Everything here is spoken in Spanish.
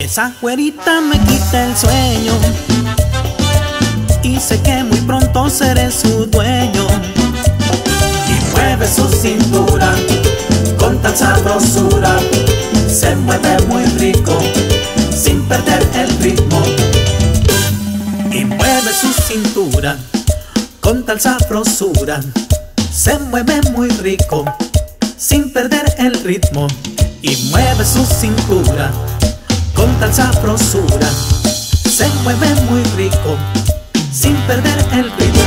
Esa güerita me quita el sueño y sé que muy pronto seré su dueño. Y mueve su cintura con tal sabrosura, se mueve muy rico sin perder el ritmo. Y mueve su cintura con tal sabrosura, se mueve muy rico sin perder el ritmo. Y mueve su cintura tal sabrosura, se mueve muy rico sin perder el ritmo.